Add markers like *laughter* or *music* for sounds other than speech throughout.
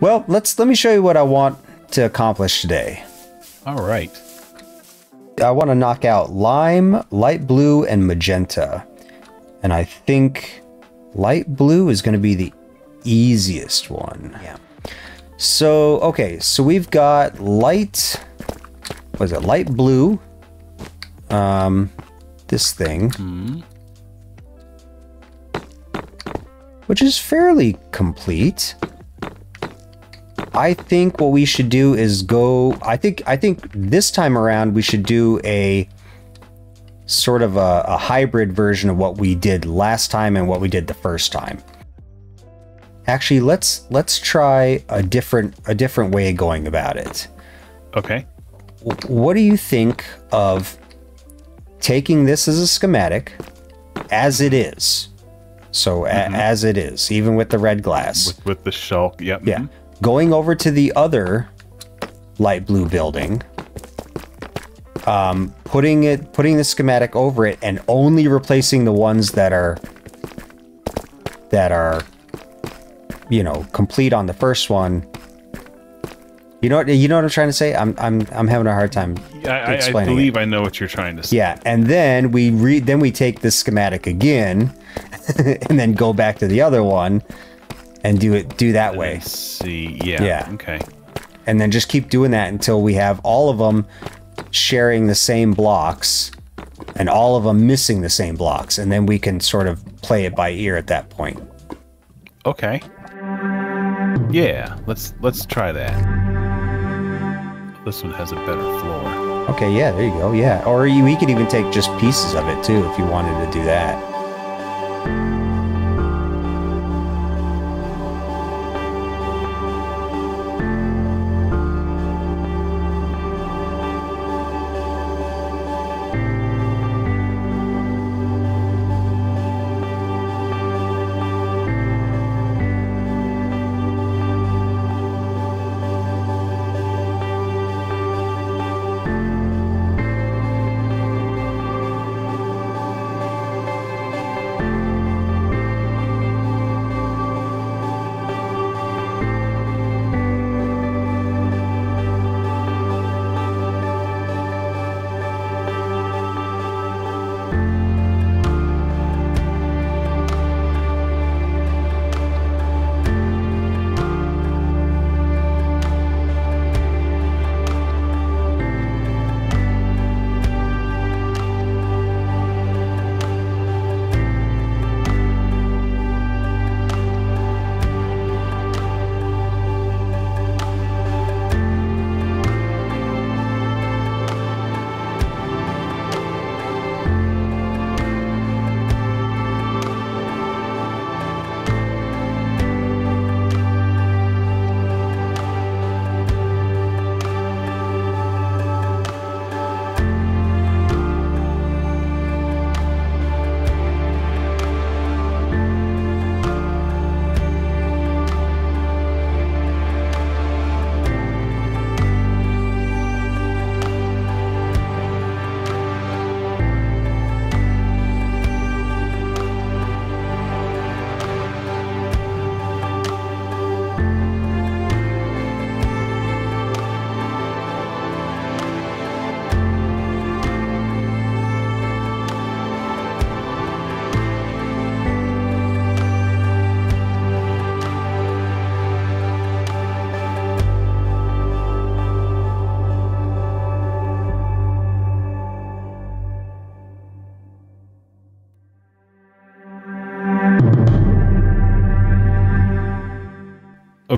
Well, let's let me show you what I want to accomplish today. All right. I want to knock out lime, light blue, and magenta. And I think light blue is going to be the easiest one. Yeah. So, okay, so we've got light, what is it, light blue, um, this thing, which is fairly complete. I think what we should do is go. I think I think this time around we should do a sort of a, a hybrid version of what we did last time and what we did the first time. Actually, let's let's try a different a different way of going about it. Okay. What do you think of taking this as a schematic as it is? So a- mm-hmm. as it is, even with the red glass. With with the sculk. Yep. Yeah. Mm-hmm. Going over to the other light blue building, um, putting it, putting the schematic over it, and only replacing the ones that are that are, you know, complete on the first one. You know what? You know what I'm trying to say? I'm I'm I'm having a hard time I, I, I explaining it. believe I know what you're trying to say. Yeah, and then we read, then we take the schematic again, *laughs* and then go back to the other one, and do it do that way. Let's see. Yeah. Yeah. Okay. and then just keep doing that until we have all of them sharing the same blocks and all of them missing the same blocks and then we can sort of play it by ear at that point Okay. Yeah. Let's let's try that. This one has a better floor. okay yeah there you go yeah or you, we could even take just pieces of it too if you wanted to do that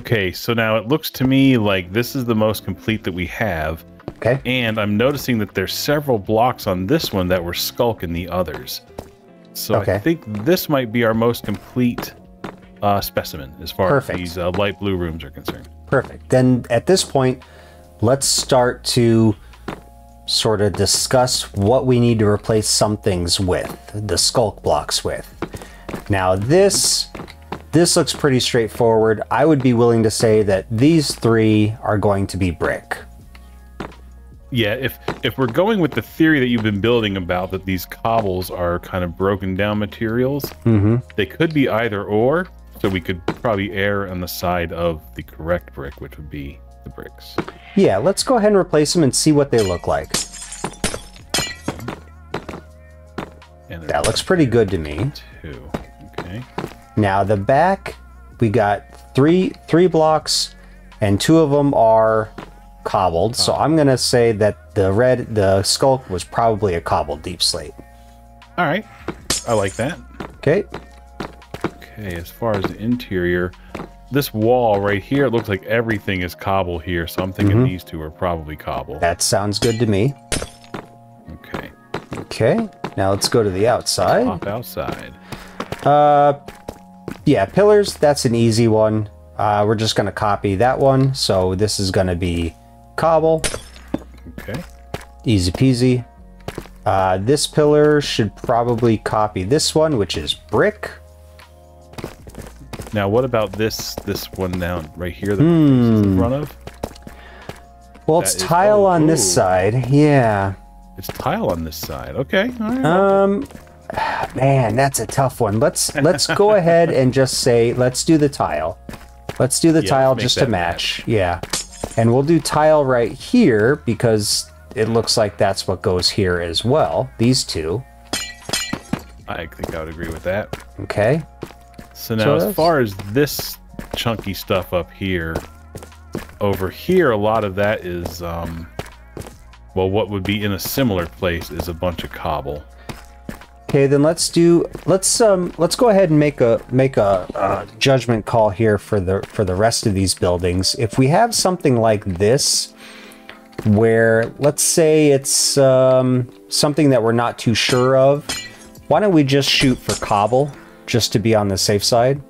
Okay, so now it looks to me like this is the most complete that we have. okay And I'm noticing that there's several blocks on this one that were sculk in the others. So Okay. I think this might be our most complete uh, specimen as far Perfect. as these uh, light blue rooms are concerned. Perfect. Then at this point, let's start to sort of discuss what we need to replace some things with, the sculk blocks with. Now this this looks pretty straightforward. I would be willing to say that these three are going to be brick. Yeah, if if we're going with the theory that you've been building about that these cobbles are kind of broken down materials, Mm-hmm. they could be either or. So we could probably err on the side of the correct brick, which would be the bricks. Yeah, let's go ahead and replace them and see what they look like. And That looks pretty good to me. two. Now the back, we got three three blocks, and two of them are cobbled. So I'm gonna say that the red the sculk was probably a cobbled deepslate. All right. I like that. Okay. Okay, as far as the interior, this wall right here, it looks like everything is cobble here, so I'm thinking these two are probably cobble. That sounds good to me. Okay. Okay. Now let's go to the outside. Pop outside. Uh, yeah, pillars. That's an easy one. Uh, we're just gonna copy that one. So this is gonna be cobble. Okay. Easy peasy. Uh, this pillar should probably copy this one, which is brick. Now, what about this this one down right here that is in front of? Well, it's That is- tile oh, on this side. Yeah. It's tile on this side. Okay. All right. Um, man, that's a tough one. Let's let's go *laughs* ahead and just say let's do the tile. Let's do the Yeah, tile just to that match. Yeah, and we'll do tile right here because it looks like that's what goes here as well. These two. I think I would agree with that. Okay. So now, So as far as this chunky stuff up here, over here, a lot of that is, um, well, what would be in a similar place is a bunch of cobble. Okay, then let's do let's um let's go ahead and make a make a, uh judgment call here for the for the rest of these buildings. If we have something like this, where let's say it's um, something that we're not too sure of, why don't we just shoot for cobble just to be on the safe side?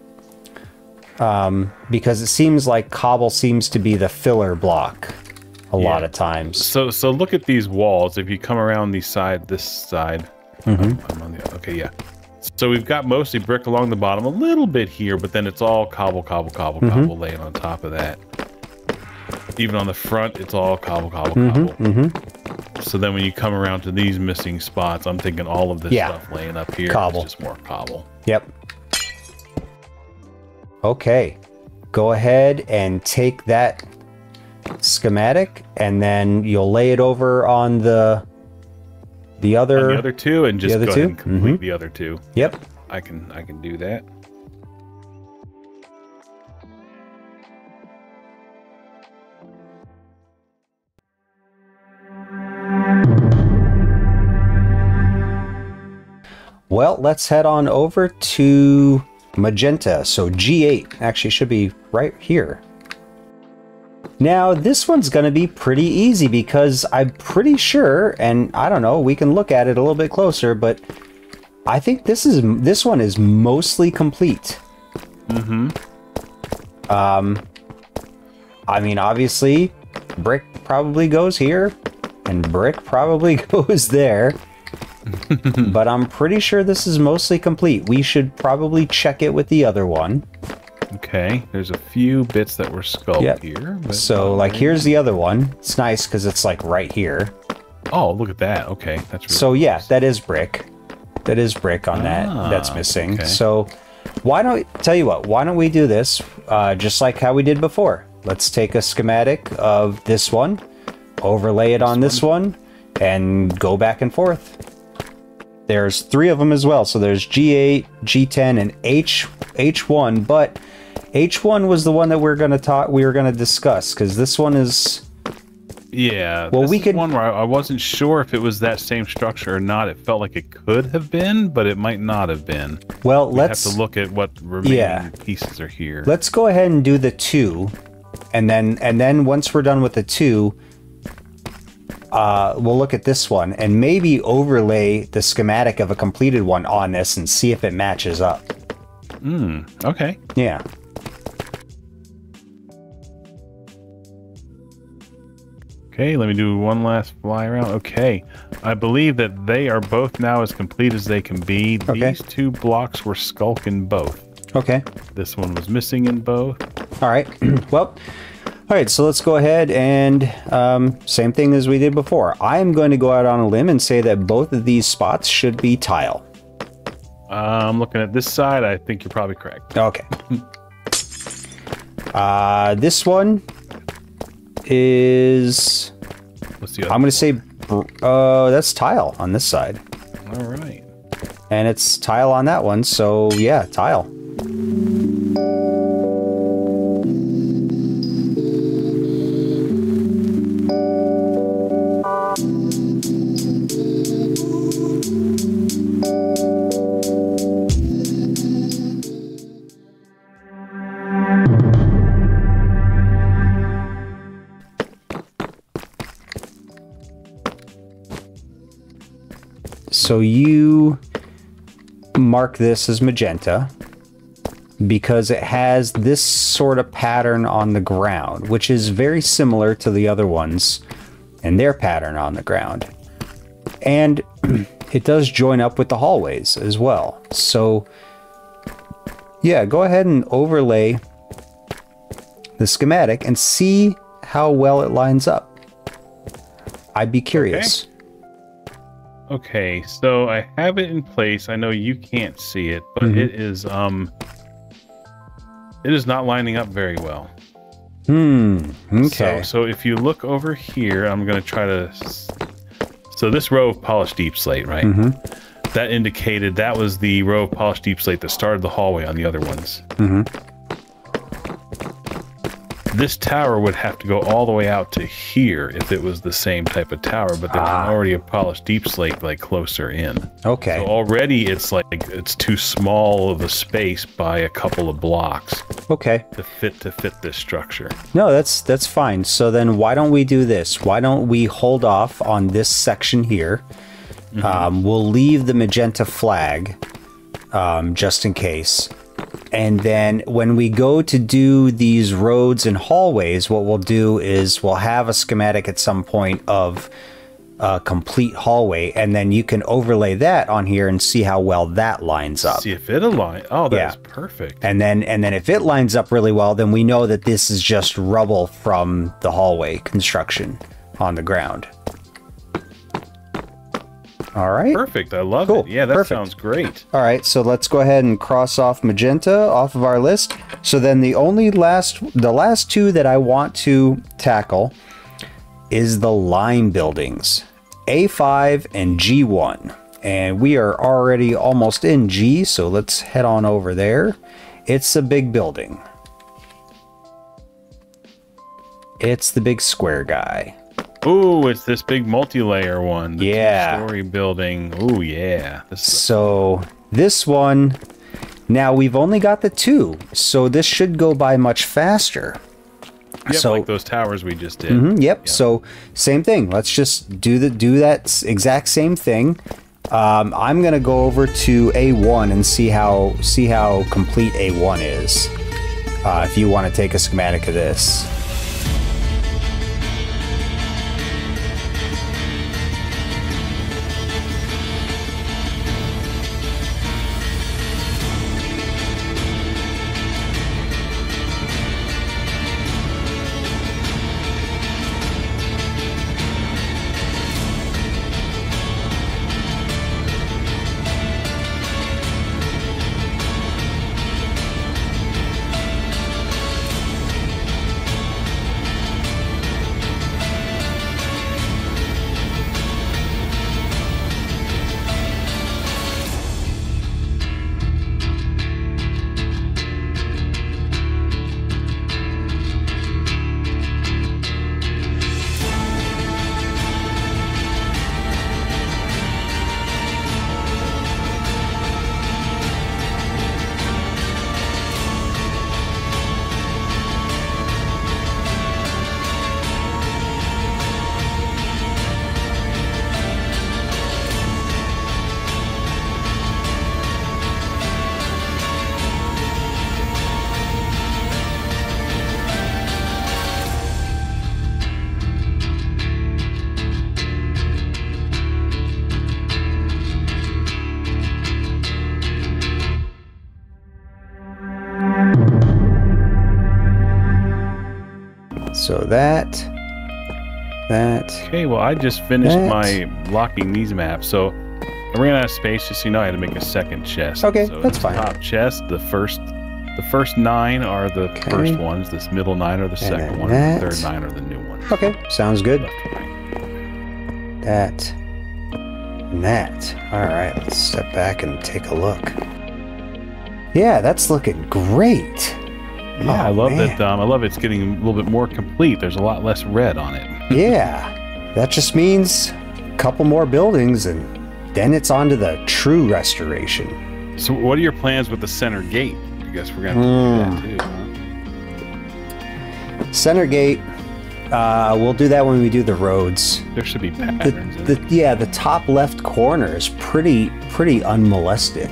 Um, because it seems like cobble seems to be the filler block a lot of times. So, so look at these walls. If you come around the side, this side, Mm-hmm. I'm- I'm on the- okay, yeah. So we've got mostly brick along the bottom, a little bit here, but then it's all cobble, cobble, cobble, Mm-hmm. cobble laying on top of that. Even on the front, it's all cobble, cobble, Mm-hmm, cobble. So then when you come around to these missing spots, I'm thinking all of this Yeah. stuff laying up here is Cobble. just more cobble. Yep. Okay. Go ahead and take that schematic and then you'll lay it over on the the other, the other two, and just other go two? complete Mhm. the other two. Yep. I can, I can do that. Well, let's head on over to magenta. So G8 actually should be right here. Now, this one's going to be pretty easy because I'm pretty sure, and I don't know, we can look at it a little bit closer, but I think this is this one is mostly complete. Mm-hmm. Um, I mean, obviously, brick probably goes here, and brick probably *laughs* goes there. *laughs* but I'm pretty sure this is mostly complete. We should probably check it with the other one. Okay, there's a few bits that were sculpted Yep. here. So, like, here's the other one. It's nice because it's like right here. Oh, look at that. Okay, that's really So yeah, nice. that is brick. That is brick on that. That's Ah, missing. okay. So why don't tell you what? Why don't we do this uh, just like how we did before? Let's take a schematic of this one, overlay it on this one, and go back and forth. There's three of them as well. So there's G8, G10, and H H1. But H1 was the one that we're gonna talk. We were gonna discuss because this one is Yeah. Well, this we is could- one where I I wasn't sure if it was that same structure or not. It felt like it could have been, but it might not have been. well. We let's have to look at what remaining Yeah. pieces are here. Let's go ahead and do the two, and then and then once we're done with the two, uh, we'll look at this one and maybe overlay the schematic of a completed one on this and see if it matches up. Hmm. Okay. Yeah. Okay. Let me do one last fly around. Okay. I believe that they are both now as complete as they can be. Okay. These two blocks were skulking both. Okay. This one was missing in both. All right. *clears throat* well. All right, so let's go ahead and um, same thing as we did before. I am going to go out on a limb and say that both of these spots should be tile. Uh, I'm looking at this side. I think you're probably correct. Okay. Uh, this one is. What's the? I'm gonna say. Uh, that's tile on this side, All right. and it's tile on that one. So yeah, tile. So you mark this as magenta because it has this sort of pattern on the ground, which is very similar to the other ones and their pattern on the ground. And *clears throat* it does join up with the hallways as well. So yeah, go ahead and overlay the schematic and see how well it lines up. I'd be curious. Okay, so I have it in place. I know you can't see it, but Mhm. it is um it is not lining up very well. Hmm. Okay. So, so if you look over here, I'm going to try to So this row of polished deepslate, right? Mm -hmm. That indicated that was the row of polished deepslate that started the hallway on the other ones. Mm Mhm. This tower would have to go all the way out to here if it was the same type of tower, but there's Ah. already a polished deepslate like closer in. Okay. So already it's like it's too small of a space by a couple of blocks Okay. to fit to fit this structure. No, that's that's fine. So then why don't we do this? Why don't we hold off on this section here? Um, we'll leave the magenta flag um, just in case. And then when we go to do these roads and hallways, what we'll do is we'll have a schematic at some point of a complete hallway, and then you can overlay that on here and see how well that lines up. See if it aligns. Oh, that's Yeah. perfect. And then and then if it lines up really well, then we know that this is just rubble from the hallway construction on the ground. All right. Perfect. I love Cool. it. Yeah, that Perfect. sounds great. All right, so let's go ahead and cross off magenta off of our list. So then the only last the last two that I want to tackle is the lime buildings. A5 and G1. And we are already almost in G, so let's head on over there. It's a big building. It's the big square guy. Ooh, it's this big multi-layer one. the Yeah. Story building. Ooh, yeah. This So this one, now we've only got the two, so this should go by much faster. yep, so- like those towers we just did. Mhm, yep. So same thing. Let's just do the do that exact same thing. Um, I'm gonna go over to A1 and see how see how complete A1 is. Uh, if you want to take a schematic of this. That that Okay, well, I just finished That- my locking these maps. So I ran out of space, just so you know, I had to make a second chest. Okay, so that's fine. Top chest, the first, the first nine are the Okay. first ones. This middle nine are the second then one. and The third nine are the new ones. Okay, sounds good. Right. That. And that. All right, let's step back and take a look. Yeah, that's looking great. Yeah, I Oh, love man. that. Um, I love it's getting a little bit more complete. There's a lot less red on it. Yeah, that just means a couple more buildings and then it's on to the true restoration. So, what are your plans with the center gate? I guess we're gonna Hmm. have to do that too. Huh? Center gate, uh, we'll do that when we do the roads. There should be The, patterns. in the, yeah, the top left corner is pretty pretty unmolested.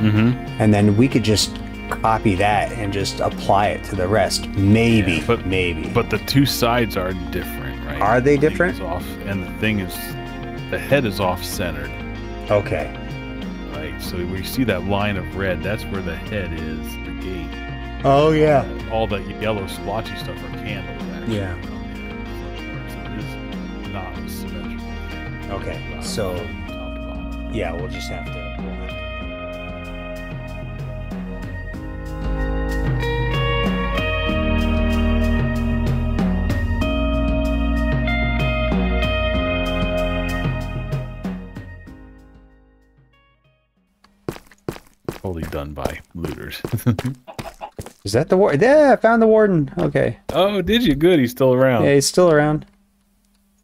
Mm-hmm. And then we could just copy that and just apply it to the rest. Maybe, Yeah, but- maybe. But the two sides are different, right? Are they The different? Off, and the thing is, the head is off centered, okay. right? So where you see that line of red, that's where the head is, the gate. Oh Uh, all the yellow splotchy stuff are candles. Actually. Yeah. So it is not symmetrical. Okay. So bottom. yeah, we'll just have to. Done by looters. *laughs* Is that the warden? Yeah, I found the warden. Okay. oh, did you? Good. He's still around. Yeah, he's still around.